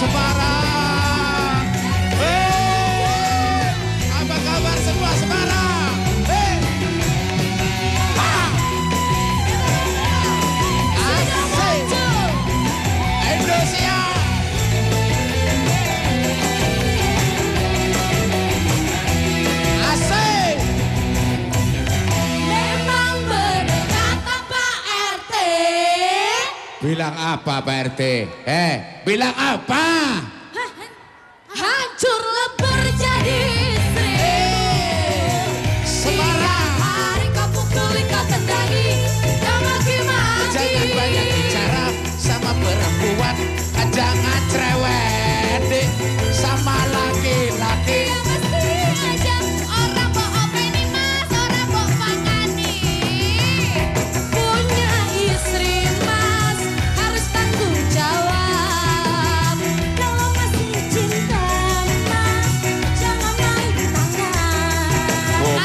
Semarang. Hey, apa kabar semua Indonesia. Bilang apa Pak RT? Eh, bilang apa? Hancur lebur jadi istri. Semarang. hari kau pukuli kau tendangi, kau maki-maki. Jangan banyak bicara sama perempuan, jangan cerewet.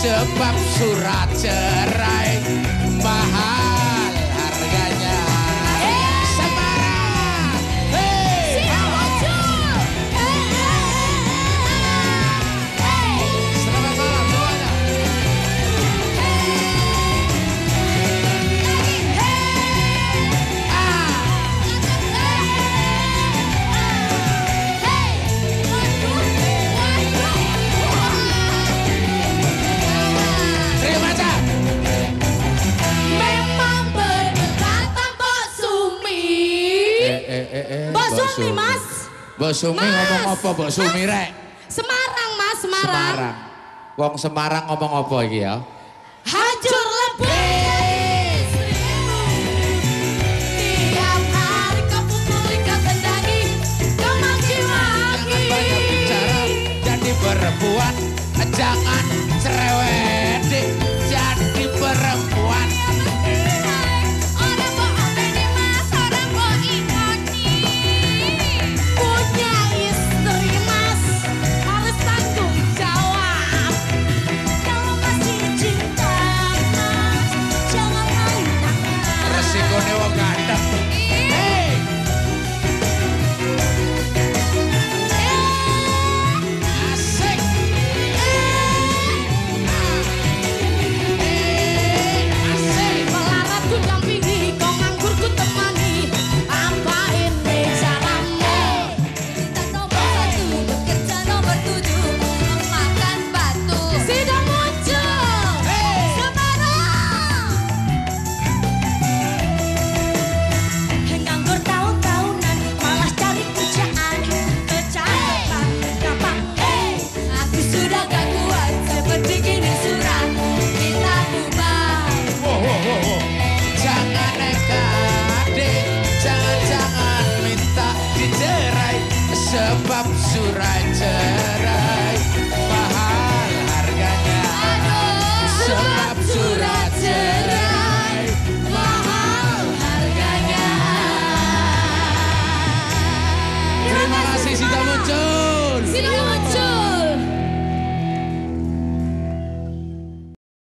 sebab surat cerai mahal nih mas? Mbak Sumi mas. ngomong apa Mbak Sumi eh, rek? Semarang mas, Semarang. Semarang. Wong Semarang ngomong apa iki ya? sebab surat cerai. Mahal harganya. Sebab surat cerai. Mahal harganya. Terima kasih Sita Muncul. Sita Muncul.